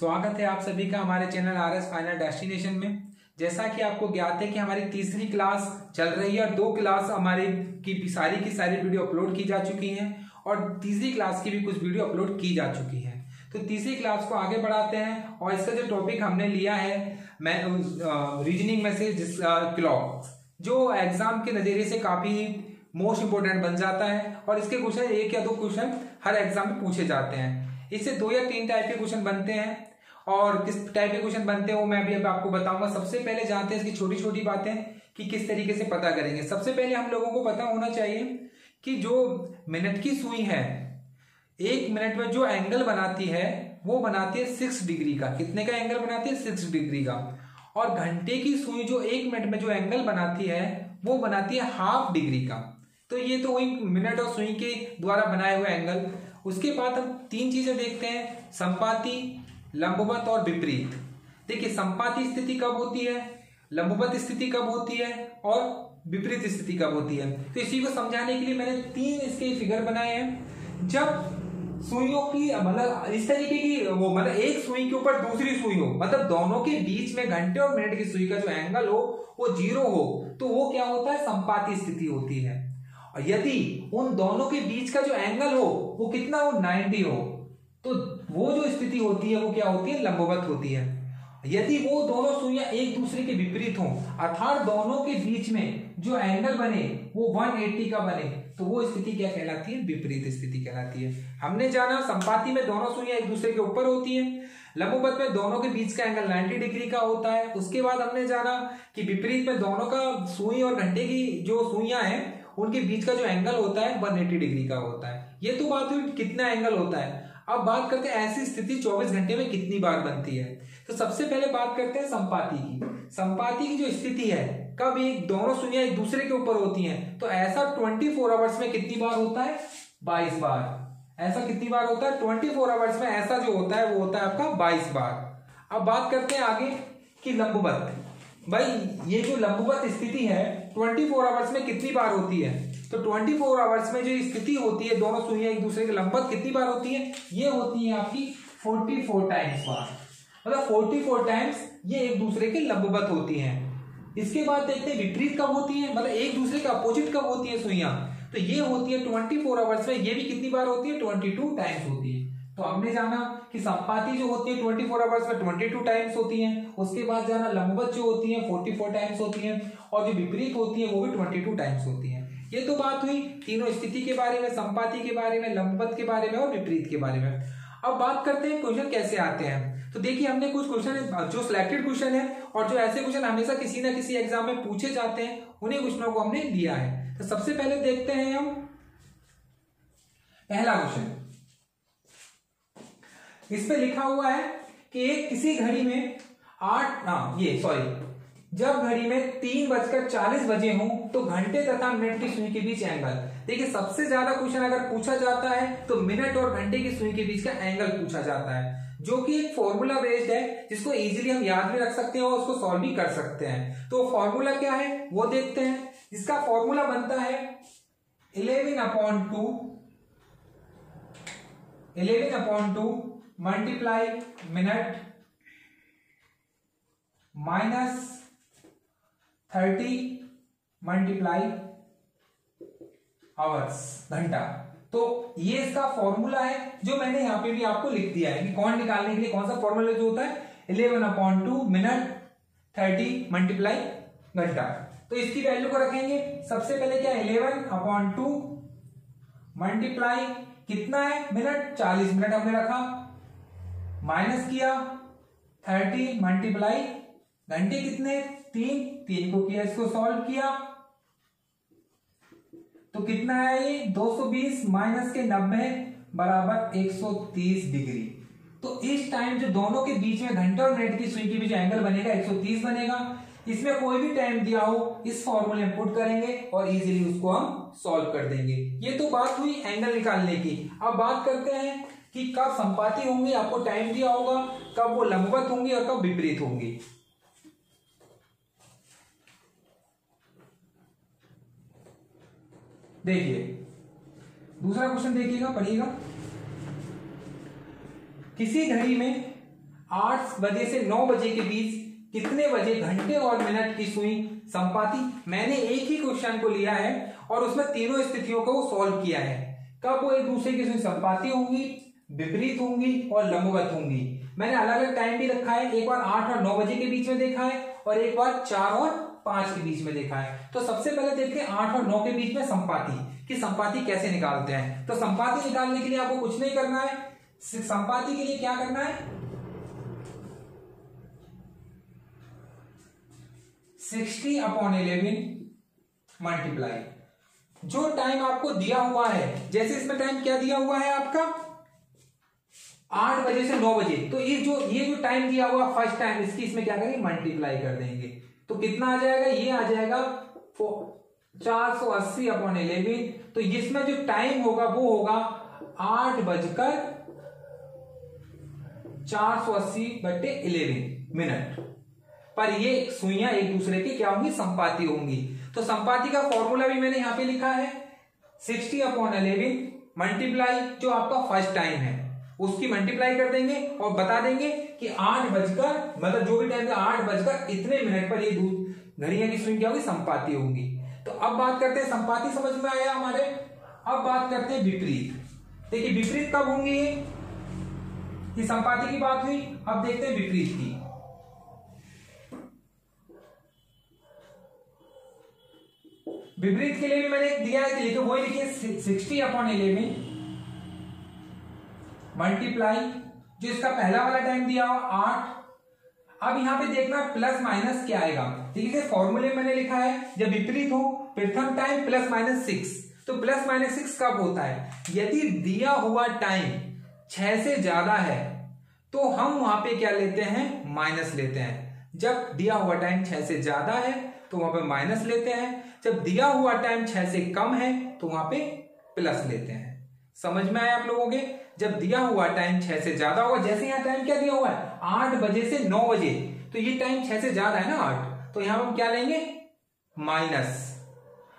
स्वागत है आप सभी का हमारे channel R S final destination में। जैसा कि आपको ज्ञात है कि हमारी तीसरी क्लास चल रही है और दो क्लास हमारी की सारी की सारी वीडियो अपलोड की जा चुकी हैं और तीसरी क्लास की भी कुछ वीडियो अपलोड की जा चुकी है। तो तीसरी क्लास को आगे बढ़ाते हैं और इसका जो टॉपिक हमने लिया है, मैं रीजनिंग में से जिस क्लॉक जो एग्ज़ाम के नज़रिए से काफ़ी मोस्ट इंपोर्टेंट बन जाता है और इसके क्वेश्चन एक या दो क्वेश्चन हर एग्ज़ाम में पूछे जाते हैं। इससे दो या तीन टाइप के क्वेश्चन बनते हैं। और किस टाइप के क्वेश्चन बनते हैं वो मैं भी अब आपको बताऊँगा। सबसे पहले जानते हैं इसकी छोटी छोटी बातें कि किस तरीके से पता करेंगे। सबसे पहले हम लोगों को पता होना चाहिए कि जो मिनट की सुई है, एक मिनट में जो एंगल बनाती है, वो बनाती है सिक्स डिग्री का। कितने का एंगल बनाती है? सिक्स डिग्री का। और घंटे की सुई जो एक मिनट में जो एंगल बनाती है, वो बनाती है हाफ़ डिग्री का। तो ये तो वही मिनट और सुई के द्वारा बनाए हुए एंगल उसके बाद हम तीन चीज़ें देखते हैं। संपाति लंबवत और विपरीत। देखिए, संपाति स्थिति कब होती है? लंबवत स्थिति कब होती है और विपरीत स्थिति कब होती है? तो इसी को समझाने के लिए मैंने तीन इसके फिगर बनाए हैं। जब सुइयों की मतलब इस तरीके की वो मतलब एक सुई के ऊपर दूसरी सुई हो मतलब दोनों के बीच में घंटे और मिनट की सुई का जो एंगल हो, वो ज़ीरो हो तो वो क्या होता है? संपाति स्थिति होती है। और यदि उन दोनों के बीच का जो एंगल हो, वो कितना हो? 90 हो। तो वो जो स्थिति होती है, वो क्या होती है? लंबवत होती है। यदि वो दोनों सुइयाँ एक दूसरे के विपरीत हों, अर्थात दोनों के बीच में जो एंगल बने, वो 180 का बने तो वो स्थिति क्या कहलाती है? विपरीत स्थिति कहलाती है। हमने जाना संपाति में दोनों सुइयाँ एक दूसरे के ऊपर होती है। लंबवत में दोनों के बीच का एंगल 90 डिग्री का होता है। उसके बाद हमने जाना कि विपरीत में दोनों का सुई और घंटे की जो सुइयाँ हैं, उनके बीच का जो एंगल होता है 180 डिग्री का होता है। ये तो बात हुई कितना एंगल होता है? अब बात करते हैं ऐसी स्थिति 24 घंटे में कितनी बार बनती है? तो सबसे पहले बात करते हैं संपाति की। संपाति की जो स्थिति है, कब एक दोनों सुनिया एक दूसरे के ऊपर होती हैं? तो ऐसा 24 फोर आवर्स में कितनी बार होता है? 22 बार। ऐसा कितनी बार होता है? 24 फोर आवर्स में ऐसा जो होता है, वो होता है आपका 22 बार। अब बात करते हैं आगे कि लंबवत। भाई, ये जो लंबवत स्थिति है 24 फोर आवर्स में कितनी बार होती है? तो 24 फोर आवर्स में जो स्थिति होती है, दोनों सुइया एक दूसरे के लंबवत कितनी बार होती है, ये होती है आपकी 44 टाइम्स बार। मतलब 44 टाइम्स ये एक दूसरे के लंबवत होती हैं। इसके बाद देखते हैं विपरीत कब होती है मतलब एक दूसरे के अपोजिट कब होती है सुइया। तो ये होती है 24 आवर्स में, ये भी कितनी बार होती है 22 टाइम्स होती है। तो हमने जाना कि संपाति जो होती है 24 फोर आवर्स में 22 टाइम्स होती है, उसके बाद जाना लंबवत जो होती है 44 टाइम्स होती है, और जो विपरीत होती है वो भी 22 टाइम्स होती हैं। ये तो बात हुई तीनों स्थिति के बारे में, संपाति के बारे में लंबवत के बारे में और विपरीत के बारे में। अब बात करते हैं क्वेश्चन कैसे आते हैं। तो देखिए, हमने कुछ क्वेश्चन जो सिलेक्टेड क्वेश्चन है और जो ऐसे क्वेश्चन हमेशा किसी ना किसी एग्ज़ाम में पूछे जाते हैं, उन्हीं क्वेश्चनों को हमने लिया है। तो सबसे पहले देखते हैं हम पहला क्वेश्चन इस पे लिखा हुआ है कि एक किसी घड़ी में आठ हाँ ये सॉरी जब घड़ी में तीन बजकर चालीस बजे हो तो घंटे तथा मिनट की सुई के बीच एंगल देखिए, सबसे ज़्यादा क्वेश्चन अगर पूछा जाता है तो मिनट और घंटे की सुई के बीच का एंगल पूछा जाता है, जो कि एक फॉर्मूला बेस्ड है, जिसको इजीली हम याद भी रख सकते हैं और उसको सॉल्व भी कर सकते हैं। तो फॉर्मूला क्या है? वो देखते हैं। इसका फॉर्मूला बनता है eleven upon two eleven upon two multiply minute minus thirty multiply hours घंटा। तो ये इसका फॉर्मूला है जो मैंने यहाँ पे भी आपको लिख दिया है कि कौन निकालने के लिए कौन सा फॉर्मूला जो होता है eleven upon two minute thirty multiply घंटा। तो इसकी वैल्यू को रखेंगे। सबसे पहले क्या इलेवन अपॉन टू मल्टीप्लाई कितना है? मिनट चालीस। मिनट हमने रखा। माइनस किया। थर्टी मल्टीप्लाई घंटे कितने? तीन। तीन को किया, इसको सॉल्व किया। तो कितना है ये? 220 माइनस के 90 बराबर 130 डिग्री तो इस टाइम जो दोनों के बीच में घंटे और मिनट की सुई के बीच एंगल बनेगा 130 बनेगा। इसमें कोई भी टाइम दिया हो, इस फॉर्मूले में पुट करेंगे और इजीली उसको हम सॉल्व कर देंगे। ये तो बात हुई एंगल निकालने की। अब बात करते हैं कि कब संपाति होंगी, आपको टाइम दिया होगा, कब वो लंबवत होंगी और कब विपरीत होंगी। देखिए, दूसरा क्वेश्चन देखिएगा, पढ़िएगा। किसी घड़ी में आठ बजे से नौ बजे के बीच कितने बजे घंटे और मिनट की सुई संपाति? मैंने एक ही क्वेश्चन को लिया है और उसमें तीनों स्थितियों को सॉल्व किया है। कब वो एक दूसरे की सुई संपाति होंगी? विपरीत होंगी और लंबवत होंगी। मैंने अलग अलग टाइम भी रखा है। एक बार आठ और नौ बजे के बीच में देखा है। और एक बार चार और पाँच के बीच में देखा है। तो सबसे पहले देखते हैं आठ और नौ के बीच में संपाति, कि संपाति कैसे निकालते हैं। तो संपाति निकालने के लिए आपको कुछ नहीं करना है। संपाति के लिए क्या करना है? Sixty upon eleven multiply. जो टाइम आपको दिया हुआ है, जैसे इसमें टाइम क्या दिया हुआ है आपका? आठ बजे से नौ बजे। तो ये जो ये जो टाइम दिया हुआ फ़र्स्ट टाइम इसकी इसमें क्या करेंगे? मल्टीप्लाई कर देंगे। तो कितना आ जाएगा? ये आ जाएगा चार सौ अस्सी अपॉन इलेवन तो इसमें जो टाइम होगा, वो होगा आठ बजकर चार सौ अस्सी बटे इलेवन मिनट पर ये सुइयाँ एक दूसरे की क्या होंगी? संपाति होंगी। तो संपाति का फॉर्मूला भी मैंने यहाँ पे लिखा है। सिक्सटी अपॉन इलेवन मल्टीप्लाई जो आपका फ़र्स्ट टाइम है। उसकी मल्टीप्लाई कर देंगे और बता देंगे कि आठ बजकर मतलब जो भी टाइम है आठ बजकर इतने मिनट पर ये दूध घड़िया की स्विंग क्या होगी? संपाति होंगी। तो अब बात करते हैं, संपाति समझ में आया हमारे? अब बात करते हैं विपरीत। देखिए, विपरीत कब होंगे ये? संपाति की बात हुई, अब देखते हैं विपरीत की। विपरीत के लिए भी मैंने दिया है कि लिखो, वही लिखिए सिक्सटी अपॉन इलेवन मल्टीप्लाई जो इसका पहला वाला टाइम दिया हुआ आठ। अब यहाँ पे देखना प्लस माइनस क्या आएगा। देखिए फॉर्मूले मैंने लिखा है, जब विपरीत हो, प्रथम टाइम प्लस माइनस सिक्स तो प्लस माइनस सिक्स कब होता है? यदि दिया हुआ टाइम छह से ज़्यादा है तो हम वहाँ पे क्या लेते हैं? माइनस लेते हैं। जब दिया हुआ टाइम छह से ज़्यादा है तो वहाँ पे माइनस लेते हैं। जब दिया हुआ टाइम छह से कम है तो वहाँ पे प्लस लेते हैं। समझ में आया आप लोगों के? जब दिया हुआ टाइम छह से ज़्यादा होगा, जैसे यहाँ टाइम क्या दिया हुआ है? आठ बजे से नौ बजे। तो ये टाइम छह से ज़्यादा है ना आठ? तो यहाँ हम क्या लेंगे? माइनस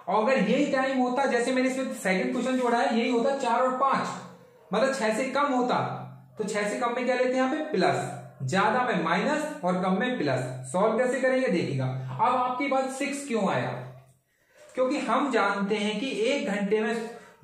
और अगर यही टाइम होता, जैसे मैंने इसमें सेकंड क्वेश्चन जोड़ा है, यही होता चार और पाँच। मतलब छह से कम होता तो छह से कम में क्या लेते हैं यहाँ पे? प्लस ज़्यादा में माइनस और कम में प्लस सॉल्व कैसे करेंगे? देखिएगा। अब आपकी बात सिक्स क्यों आया? क्योंकि हम जानते हैं कि एक घंटे में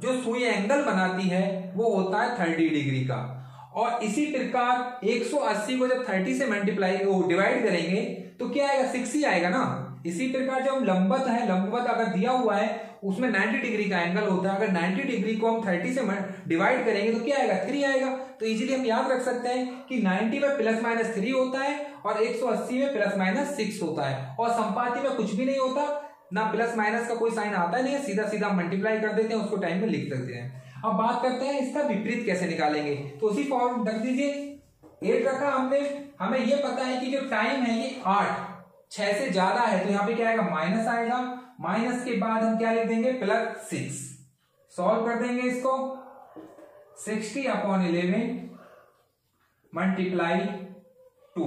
जो सुई एंगल बनाती है, वो होता है थर्टी डिग्री का। और इसी प्रकार 180 को जब 30 से मल्टीप्लाई डिवाइड करेंगे तो क्या आएगा? सिक्स ही आएगा ना। इसी प्रकार जब लंबत है, लंबवत अगर दिया हुआ है, उसमें 90 डिग्री का एंगल होता है। अगर 90 डिग्री को हम 30 से डिवाइड करेंगे तो क्या आएगा? थ्री आएगा। तो इजीली हम याद रख सकते हैं कि 90 में प्लस माइनस थ्री होता है और 180 में प्लस माइनस सिक्स होता है। और संपाति में कुछ भी नहीं होता। ना प्लस माइनस का कोई साइन आता नहीं है सीधा सीधा मल्टीप्लाई कर देते हैं, उसको टाइम में लिख सकते हैं। अब बात करते हैं इसका विपरीत कैसे निकालेंगे? तो उसी फॉर्म रख दीजिए। एट रखा हमने। हमें ये पता है कि जो टाइम है ये आठ, छह से ज़्यादा है तो यहाँ पे क्या आएगा? माइनस आएगा। माइनस के बाद हम क्या लिख देंगे? प्लस सिक्स सॉल्व कर देंगे इसको। Sixty upon eleven multiply two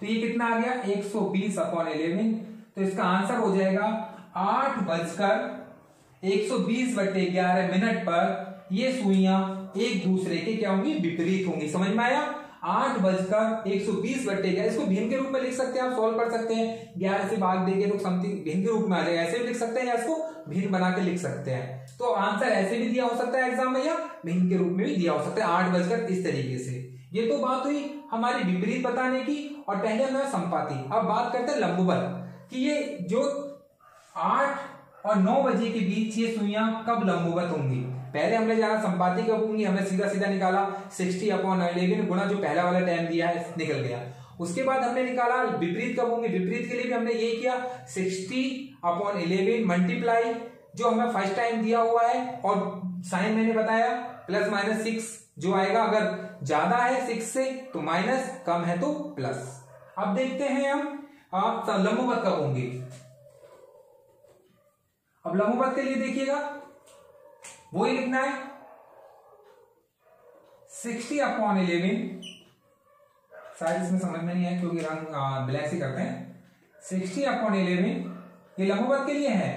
तो ये कितना आ गया? एक सौ बीस अपॉन इलेवन तो इसका आंसर हो जाएगा आठ बजकर एक सौ बीस बटे ग्यारह मिनट पर ये सुइयाँ एक दूसरे के क्या होंगी? विपरीत होंगी। समझ में आया? आठ बजकर एक सौ बीस बटे ग्यारह। इसको भिन्न के रूप में लिख सकते हैं, आप सॉल्व कर सकते हैं। ग्यारह से भाग देंगे तो समथिंग भिन्न के रूप में आ जाएगा। ऐसे भी लिख सकते हैं या इसको भिन्न बना के लिख सकते हैं। तो आंसर ऐसे भी दिया हो सकता है एग्ज़ाम में या भिन्न के रूप में भी दिया हो सकता है। आठ बजकर इस तरीके से। ये तो बात हुई हमारी विपरीत बताने की और पहले हमें संपाति अब बात करते हैं लंबुबत कि ये जो आठ और नौ बजे के बीच ये सुइया कब लंबुवत होंगी? पहले हमने जाना संपाति कब होंगी हमने सीधा सीधा निकाला सिक्सटी अपॉन इलेवन गुना जो पहला वाला टाइम दिया है, निकल गया। उसके बाद हमने निकाला विपरीत कब होंगे विपरीत के लिए भी हमने ये किया सिक्सटी अपॉन इलेवन मल्टीप्लाई जो हमें फ़र्स्ट टाइम दिया हुआ है, और साइन मैंने बताया प्लस माइनस सिक्स जो आएगा, अगर ज़्यादा है सिक्स से तो माइनस कम है तो प्लस अब देखते हैं हम आप लंबुपत कब होंगे अब लंबुपत के लिए देखिएगा। वो ही लिखना है। Sixty upon eleven. शायद इसमें समझ में नहीं है क्योंकि रंग ब्लैक ही करते हैं। सिक्सटी अपॉन इलेवन, ये लंबुपत के लिए है।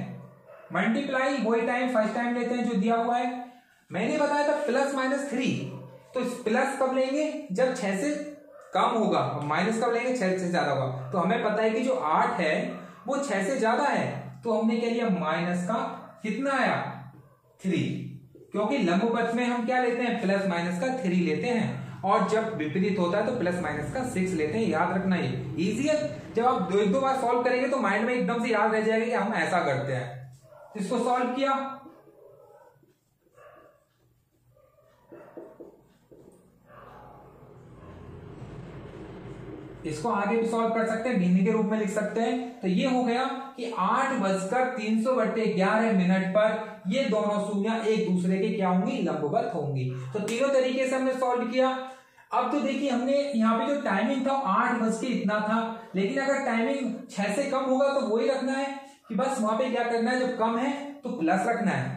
मल्टीप्लाई, वही टाइम फ़र्स्ट टाइम लेते हैं जो दिया हुआ है। मैंने बताया था प्लस माइनस थ्री तो प्लस कब लेंगे? जब छह से कम होगा। माइनस कब लेंगे? छह से ज़्यादा होगा। तो हमें पता है कि जो आठ है, वो छह से ज़्यादा है। तो हमने क्या लिया माइनस का कितना आया? थ्री क्योंकि लंबवत में हम क्या लेते हैं? प्लस माइनस का थ्री लेते हैं। और जब विपरीत होता है तो प्लस माइनस का सिक्स लेते हैं। याद रखना ये। इजी है। जब आप दो एक दो बार सॉल्व करेंगे तो माइंड में एकदम से याद रह जाएगा कि हम ऐसा करते हैं। इसको सॉल्व किया। इसको आगे भी सॉल्व कर सकते हैं, भिन्न के रूप में लिख सकते हैं। तो ये हो गया कि आठ बजकर तीन सौ बट्टे ग्यारह मिनट पर ये दोनों शून्य एक दूसरे के क्या होंगी? लंबवत होंगी। तो तीनों तरीके से हमने सॉल्व किया। अब तो देखिए, हमने यहाँ पे जो टाइमिंग था, आठ बज के इतना था। लेकिन अगर टाइमिंग छह से कम होगा तो वही रखना है कि बस वहाँ पे क्या करना है, जब कम है तो प्लस रखना है।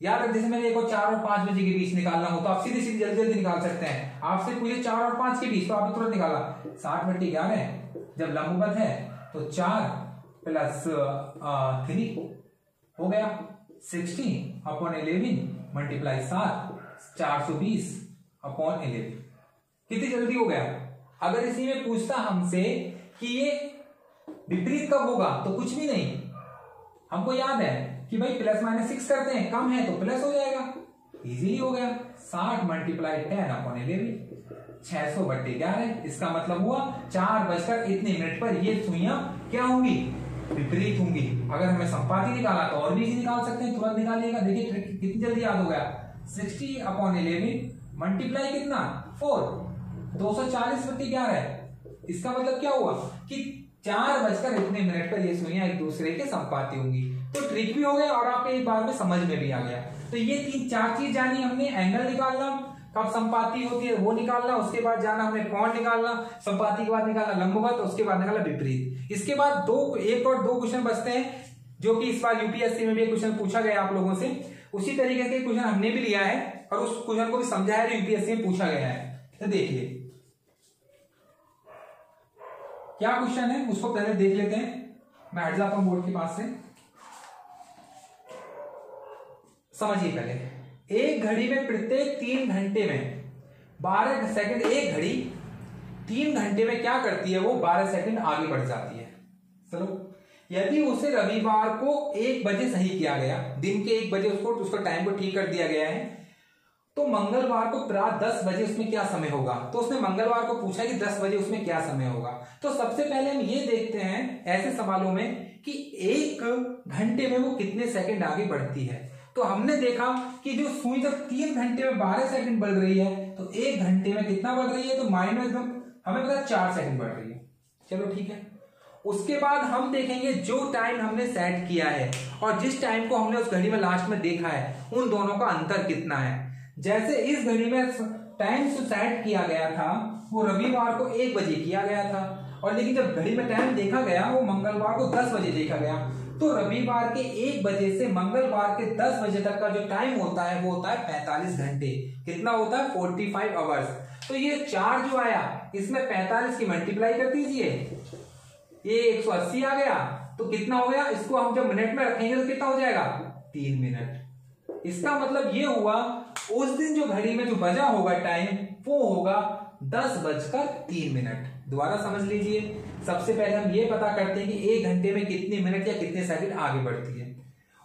याद रख जैसे मैंने एक और चार और पाँच बजे के बीच निकालना हो तो आप सीधे सीधे जल्दी जल्दी निकाल सकते हैं। आपसे पूछे चार और पाँच के बीच तो आपने तुरंत निकाला। साठ बट्टी ग्यारह जब लंबवत है तो चार प्लस थ्री, हो गया। सिक्सटीन अपॉन इलेवन मल्टीप्लाई सात, चार सौ बीस अपॉन इलेवन। कितनी जल्दी हो गया? अगर इसी में पूछता हमसे कि ये विपरीत कब होगा तो कुछ भी नहीं। हमको याद है कि भाई प्लस माइनस सिक्स करते हैं, कम है तो प्लस हो जाएगा। इजीली हो गया। साठ मल्टीप्लाई टेन अपॉन इलेवन छह सौ बट्टे ग्यारह। इसका मतलब हुआ, चार बजकर इतने मिनट पर ये सुइया क्या होंगी? विपरीत होंगी। अगर हमें संपाति निकाला तो और भी निकाल सकते हैं, तुरंत निकालिएगा। देखिए ट्रिक कितनी जल्दी याद हो गया। सिक्सटी अपॉन इलेवन मल्टीप्लाई कितना? फोर दो सौ चालीस बत्ती ग्यारह। इसका मतलब क्या हुआ? कि चार बजकर इतने मिनट पर ये सुइया एक दूसरे के संपाति होंगी। तो ट्रिक भी हो गया और आपके एक बार में समझ में भी आ गया। तो ये तीन, चार चीज़ जानी हमने। एंगल निकालना, कब संपाति होती है वो निकालना, उसके बाद जाना हमने कौन निकालना, संपाति के बाद निकालना लंबवत, उसके बाद निकाला विपरीत। इसके बाद दो, एक और दो क्वेश्चन बचते हैं, जो कि इस बार यूपीएससी में भी क्वेश्चन पूछा गया आप लोगों से। उसी तरीके के क्वेश्चन हमने भी लिया है और उस क्वेश्चन को भी समझाया यूपीएससी में पूछा गया है। तो देखिए। क्या क्वेश्चन है? उसको पहले देख लेते हैं। मैं हूँ बोर्ड के पास से। समझिए पहले। एक घड़ी में प्रत्येक तीन घंटे में बारह सेकंड एक घड़ी तीन घंटे में क्या करती है वो? बारह सेकंड आगे बढ़ जाती है। चलो यदि उसे रविवार को एक बजे सही किया गया, दिन के एक बजे उसको, उसका टाइम को ठीक कर दिया गया है तो मंगलवार को रात दस बजे उसमें क्या समय होगा? तो उसने मंगलवार को पूछा कि दस बजे उसमें क्या समय होगा? तो सबसे पहले हम ये देखते हैं ऐसे सवालों में कि एक घंटे में वो कितने सेकंड आगे बढ़ती है। तो हमने देखा कि जो सुई जब तीन घंटे में बारह सेकंड बढ़ रही है तो एक घंटे में कितना बढ़ रही है? तो माइंड में हमें पता चार सेकंड बढ़ रही है। चलो ठीक है। उसके बाद हम देखेंगे जो टाइम हमने सेट किया है, और जिस टाइम को हमने उस घड़ी में लास्ट में देखा है, उन दोनों का अंतर कितना है। जैसे इस घड़ी में टाइम सेट किया गया था, वो रविवार को एक बजे किया गया था, और लेकिन जब घड़ी में टाइम देखा गया, वो मंगलवार को दस बजे देखा गया। तो रविवार के एक बजे से मंगलवार के दस बजे तक का जो टाइम होता है, वो होता है पैंतालीस घंटे। कितना होता है? फोर्टी फाइव आवर्स तो ये चार जो आया, इसमें पैंतालीस की मल्टीप्लाई कर दीजिए। ये एक सौ अस्सी आ गया। तो कितना हो गया? इसको हम जब मिनट में रखेंगे तो कितना हो जाएगा? तीन मिनट इसका मतलब ये हुआ, उस दिन जो घड़ी में जो बजा होगा टाइम वो होगा दस बजकर तीन मिनट दोबारा समझ लीजिए। सबसे पहले हम ये पता करते हैं कि एक घंटे में कितने मिनट या कितने सेकंड आगे बढ़ती है।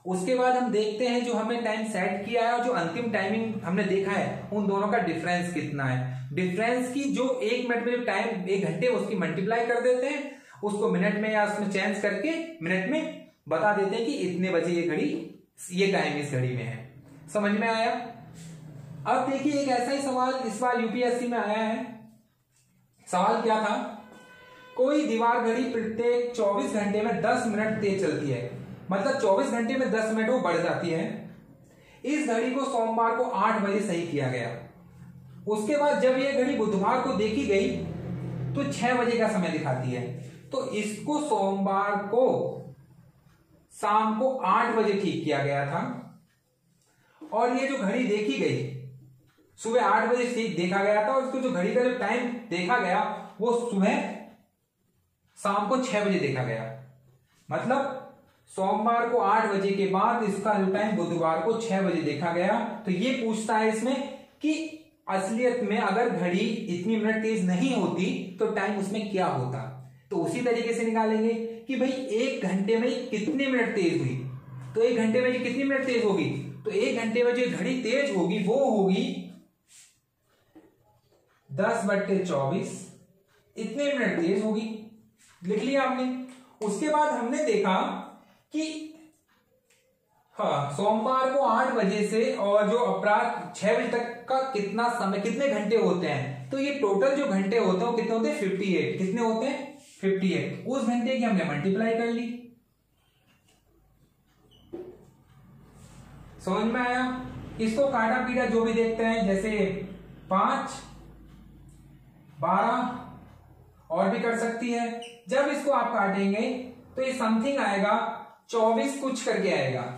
उसके बाद हम देखते हैं जो हमें टाइम सेट किया है और जो अंतिम टाइमिंग हमने देखा है, उन दोनों का डिफरेंस कितना है। डिफरेंस की जो एक मिनट में टाइम एक घंटे, उसकी मल्टीप्लाई कर देते हैं। उसको मिनट में या उसमें चेंज करके मिनट में बता देते हैं कि इतने बजे ये घड़ी, ये टाइम इस घड़ी में है। समझ में आया? अब देखिए, एक ऐसा ही सवाल इस बार यूपीएससी में आया है। सवाल क्या था? कोई दीवार घड़ी प्रत्येक 24 घंटे में 10 मिनट तेज चलती है। मतलब 24 घंटे में 10 मिनट वो बढ़ जाती है। इस घड़ी को सोमवार को 8 बजे सही किया गया। उसके बाद जब यह घड़ी बुधवार को देखी गई तो 6 बजे का समय दिखाती है। तो इसको सोमवार को शाम को 8 बजे ठीक किया गया था। और ये जो घड़ी देखी गई सुबह आठ बजे ठीक देखा गया था और उसको जो घड़ी का जो टाइम देखा गया, वो सुबह शाम को छह बजे देखा गया। मतलब सोमवार को आठ बजे के बाद इसका जो टाइम बुधवार को छह बजे देखा गया। तो ये पूछता है इसमें कि असलियत में अगर घड़ी इतनी मिनट तेज नहीं होती तो टाइम उसमें क्या होता? तो उसी तरीके से निकालेंगे कि भाई, एक घंटे में कितने मिनट तेज हुई? तो एक घंटे में कितनी मिनट तेज होगी? तो एक घंटे में जो घड़ी तेज होगी, वो होगी दस बट्टे चौबीस, इतने मिनट तेज होगी। लिख लिया आपने। उसके बाद हमने देखा कि हाँ सोमवार को आठ बजे से और जो अपराध छह बजे तक का कितना समय, कितने घंटे होते हैं? तो ये टोटल जो घंटे होते हैं, वो कितने होते हैं? फिफ्टी एट कितने होते हैं? फिफ्टी एट उस घंटे की हमने मल्टीप्लाई कर ली। समझ में आया? इसको काटा पीटा जो भी देखते हैं, जैसे पाँच बारह और भी कर सकती है। जब इसको आप काटेंगे तो ये समथिंग आएगा, चौबीस कुछ करके आएगा।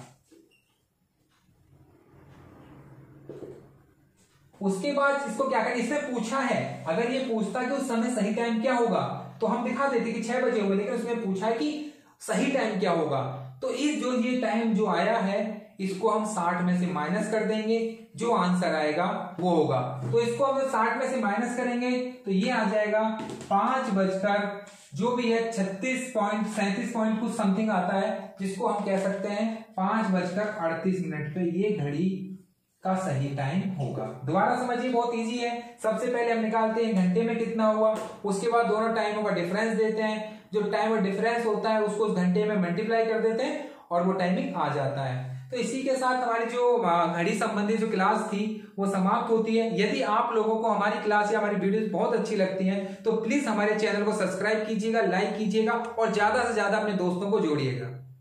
उसके बाद इसको क्या करें? इसमें पूछा है। अगर ये पूछता कि उस समय सही टाइम क्या होगा तो हम दिखा देते कि छह बजे होंगे लेकिन उसने पूछा है कि सही टाइम क्या होगा। तो इस जो ये टाइम जो आया है, इसको हम साठ में से माइनस कर देंगे। जो आंसर आएगा वो होगा। तो इसको हम साठ में से माइनस करेंगे तो ये आ जाएगा पाँच बजकर जो भी है, छत्तीस पॉइंट सैंतीस पॉइंट कुछ समथिंग आता है, जिसको हम कह सकते हैं पाँच बजकर अड़तीस मिनट पे ये घड़ी का सही टाइम होगा। दोबारा समझिए, बहुत इजी है। सबसे पहले हम निकालते हैं, घंटे में कितना हुआ, उसके बाद दोनों टाइमों का डिफरेंस देते हैं। जो टाइम और डिफरेंस होता है, उसको उस घंटे में मल्टीप्लाई कर देते हैं और वो टाइमिंग आ जाता है। तो इसी के साथ हमारी जो घड़ी संबंधी जो क्लास थी, वो समाप्त होती है। यदि आप लोगों को हमारी क्लास या हमारी वीडियोस बहुत अच्छी लगती हैं तो प्लीज़ हमारे चैनल को सब्सक्राइब कीजिएगा लाइक कीजिएगा और ज़्यादा से ज़्यादा अपने दोस्तों को जोड़िएगा।